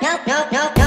no, no, no, no.